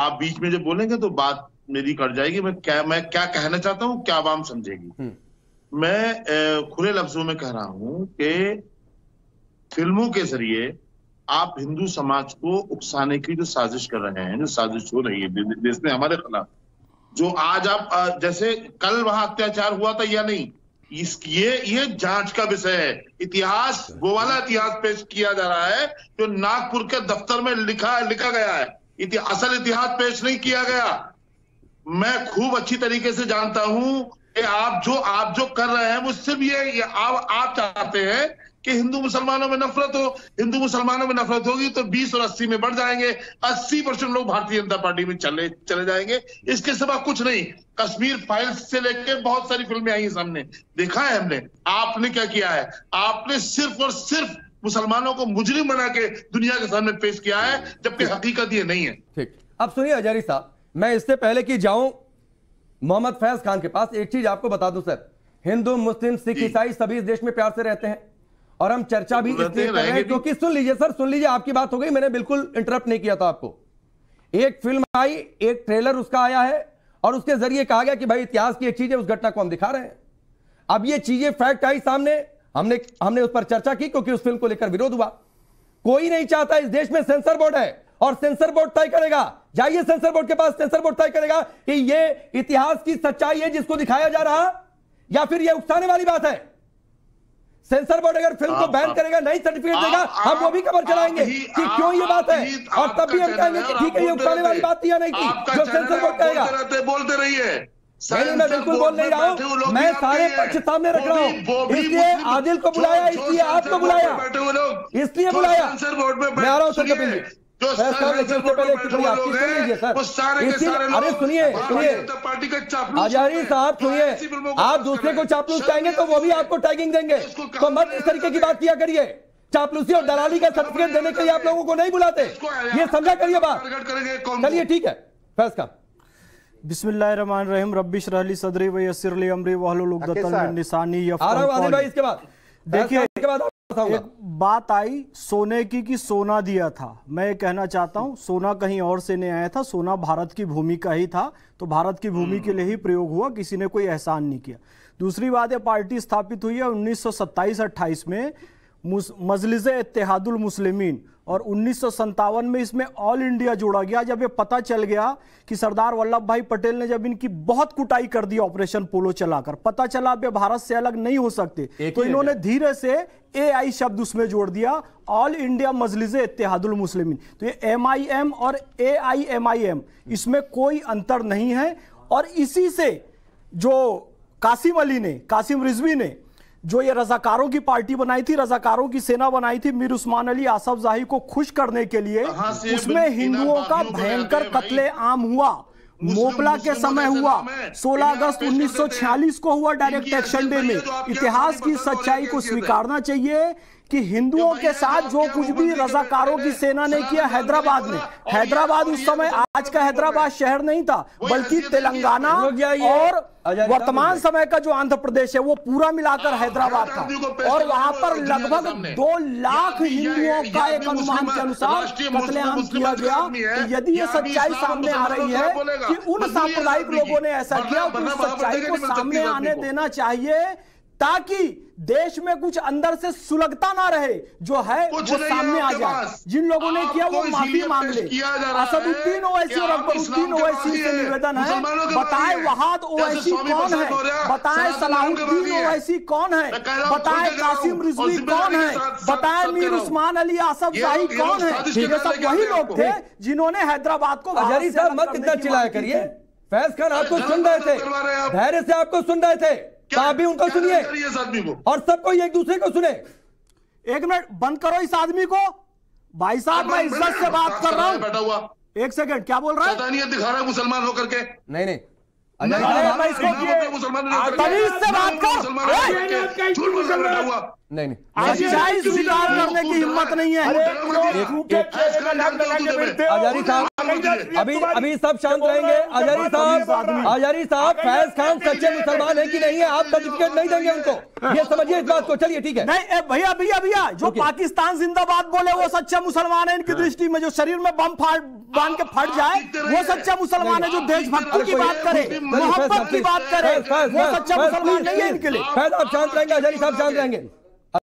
आप बीच में जब बोलेंगे तो बात मेरी कट जाएगी। मैं क्या मैं क्या कहना चाहता हूँ क्या आवाम समझेगी? हम्म। मैं खुले लफ्जों में कह रहा हूँ कि फ़िल्मों के ज़रिए आप हिंदू समाज को उकसाने की जो साजिश कर रहे हैं जो साजिश हो रही है देश में हमारे खिलाफ जो आज आप जैसे कल वहाँ अत्याचार हुआ था या नहीं इस ये ये जाँच का विषय है। इतिहास वो वाला इतिहास पेश किया जा रहा है जो नागपुर के दफ्तर में लिखा लिखा गया है। इति, असल इतिहास पेश नहीं किया गया। मैं खूब अच्छी तरीके से जानता हूँ कि आप जो आप जो कर रहे हैं वो सिर्फ़ ये, आप, आप चाहते हैं कि हिंदू मुसलमानों में नफरत हो। हिंदू मुसलमानों में नफरत होगी तो 20 और 80 में बढ़ जाएँगे। 80 परसेंट लोग भारतीय जनता पार्टी में चले चले जाएँगे। इसके सिवा कुछ नहीं। कश्मीर फाइल्स से लेके बहुत सारी फ़िल्में आई हैं सामने। देखा है हमने। आपने क्या किया है? आपने सिर्फ़ और सिर्फ़ मुसलमानों को मुजरिम बना के दुनिया के सामने पेश किया है जबकि हकीकत ये नहीं है। ठीक। अब सुनिए हजारी साहब मैं इससे पहले कि जाऊँ मोहम्मद फैज खान के पास एक चीज़ आपको बता दूँ सर। हिंदू मुस्लिम सिख ईसाई सभी इस देश में प्यार से रहते हैं। और हम चर्चा भी इसलिए कर रहे हैं क्योंकि सुन लीजिए सर सुन लीजिए आपकी बात हो गई मैंने बिल्कुल इंटरप्ट नहीं किया था आपको। एक फ़िल्म आई एक ट्रेलर उसका आया है और उसके ज़रिए कहा गया कि भाई इतिहास की एक चीज़ है उस घटना को हम दिखा रहे हैं। अब ये चीज़ें फैक्ट आई सामने हमने हमने उस पर चर्चा की क्योंकि उस फ़िल्म को लेकर विरोध हुआ। कोई नहीं चाहता इस देश में सेंसर बोर्ड है और सेंसर बोर्ड तय करेगा। जाइए सेंसर बोर्ड के पास सेंसर बोर्ड तय करेगा कि ये इतिहास की सच्चाई है जिसको दिखाया जा रहा या फिर ये उकसाने वाली बात है। सेंसर बोर्ड अगर फ़िल्म को बैन करेगा नहीं सर्टिफिकेट देगा हम वो भी खबर चलाएँगे कि क्यों ये बात है। और तब भी हम कहेंगे कि ठीक है ये उकसाने वाली बात या नहीं की। जो सेंसर बोर्ड कहेगा। बोलते रहिए। नहीं मैं बिल्कुल बोल नहीं रहा हूँ। मैं सारे पक्ष सामने रख रहा हूँ। इसलिए आदिल को बुलाया इसलिए आपको बुलाया। इसलिए बुलाया। मैं आ रहा हूँ सर कपिल जी अरे सुनिए सुनिए। आजारी साहब सुनिए। आप दूसरे को चापलूस कहेंगे तो वो भी आपको टैगिंग देंगे। तो मत इस तरीके की बात किया करिए। चापलूसी और दलाली का सर्टिफिकेट देने के लिए आप लोगों को नहीं बुलाते। ये समझा करिए बात। चलिए ठीक है। फैसला बिस्मिल्लाहिर्रहमानिर्रहीम रब्बिश रहली सदरी व यस्सिरली अमरी वहलुल उक़दतम मिन निसानी यफ़क़हू भाई इसके बाद। देखिए एक बात आई सोने की कि सोना दिया था। मैं कहना चाहता हूँ सोना कहीं और से नहीं आया था सोना भारत की भूमि का ही था तो भारत की भूमि के लिए ही प्रयोग हुआ किसी ने कोई एहसान नहीं किया। दूसरी बात है पार्टी स्थापित हुई है उन्नीस सौ में। मजलिस इतिहादुल मुस्लिमीन। और उन्नीस सौ सत्तावन में इसमें ऑल इंडिया जोड़ा गया जब ये पता चल गया कि सरदार वल्लभ भाई पटेल ने जब इनकी बहुत कुटाई कर दी ऑपरेशन पोलो चलाकर पता चला अब ये भारत से अलग नहीं हो सकते। तो इन्होंने धीरे से ए आई शब्द उसमें जोड़ दिया ऑल इंडिया मजलिस इतिहादुल मुस्लिमीन। तो ये एम आई एम और ए आई एम आई एम इसमें कोई अंतर नहीं है। और इसी से जो कासिम अली ने कासिम रिजवी ने जो ये रजाकारों की पार्टी बनाई थी रजाकारों की सेना बनाई थी मीर उस्मान अली आसफ जाही को खुश करने के लिए उसमें हिंदुओं का भयंकर कत्ले आम हुआ। मोपला के समय हुआ। 16 अगस्त 1946 को हुआ डायरेक्ट एक्शन डे में। इतिहास की सच्चाई को स्वीकारना चाहिए। कि हिंदुओं के साथ जो कुछ भी रजाकारों की सेना ने किया हैदराबाद में। हैदराबाद उस समय आज का हैदराबाद शहर नहीं था बल्कि तेलंगाना और वर्तमान समय का जो आंध्र प्रदेश है वो पूरा मिलाकर हैदराबाद था। और वहाँ पर लगभग दो लाख हिंदुओं का एक अनुमान के अनुसार कत्लेआम किया गया तो यदि ये सच्चाई सामने आ रही है कि उन सांप्रदायिक लोगों ने ऐसा किया तो उस सच्चाई को सामने आने देना चाहिए। ताकि देश में कुछ अंदर से सुलगता ना रहे जो है वो सामने आ जाए। जिन लोगों ने किया वो माफ़ी मांग ले। असदुद्दीन ओवैसी और अकबरुद्दीन ओवैसी से निवेदन है बताए वहाद ओवैसी कौन है? बताए सलाहुद्दीन ओवैसी कौन है? बताए कासिम रिजवी कौन है? बताए मीर उस्मान अली आसफ शाही कौन है? ये सब वही लोग थे जिन्होंने हैदराबाद को मत इतना चिल्लाया करिए। फैज खान आपको सुन रहे थे। धैर्य से आपको सुन रहे थे। तो आप भी उनको सुनिए। और सबको एक दूसरे को सुने। एक मिनट बंद करो इस आदमी को। भाई साहब मैं इज़्ज़त से बात कर रहा हूँ। बैठा हुआ। एक सेकंड क्या बोल रहा है? दिखा रहा है मुसलमान होकर के। नहीं नहीं। मुसलमान से बात कर। नहीं नहीं। स्वीकार करने की हिम्मत नहीं है। आजारी साहब अभी अभी सब शांत रहेंगे। आजारी साहब आजारी साहब फैज खान सच्चे मुसलमान है कि नहीं है? आप सर्टिफिकेट नहीं देंगे उनको। ये समझिए इस बात को। चलिए ठीक है। नहीं भैया भैया भैया जो पाकिस्तान जिंदाबाद बोले वो सच्चे मुसलमान है इनकी दृष्टि में। जो शरीर में बम फाड़ बाँध के फट जाए वो सच्चा मुसलमान है जो देशभक्ति की बात करे मोहब्बत की बात करे वो सच्चा मुसलमान नहीं है इनके लिए। फैज आप शांत रहेंगे आजारी साहब शांत रहेंगे।